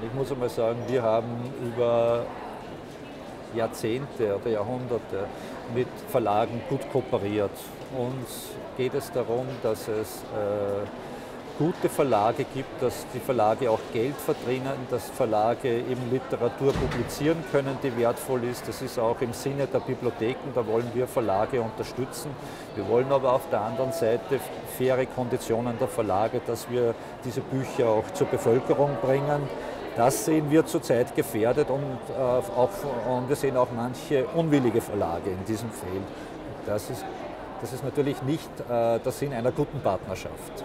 Und ich muss einmal sagen, wir haben über Jahrzehnte oder Jahrhunderte mit Verlagen gut kooperiert. Uns geht es darum, dass es äh, gute Verlage gibt, dass die Verlage auch Geld verdienen, dass Verlage eben Literatur publizieren können, die wertvoll ist. Das ist auch im Sinne der Bibliotheken, da wollen wir Verlage unterstützen. Wir wollen aber auf der anderen Seite faire Konditionen der Verlage, dass wir diese Bücher auch zur Bevölkerung bringen. Das sehen wir zurzeit gefährdet und, äh, auch, und wir sehen auch manche unwillige Verlage in diesem Feld. Das ist, das ist natürlich nicht äh, der Sinn einer guten Partnerschaft.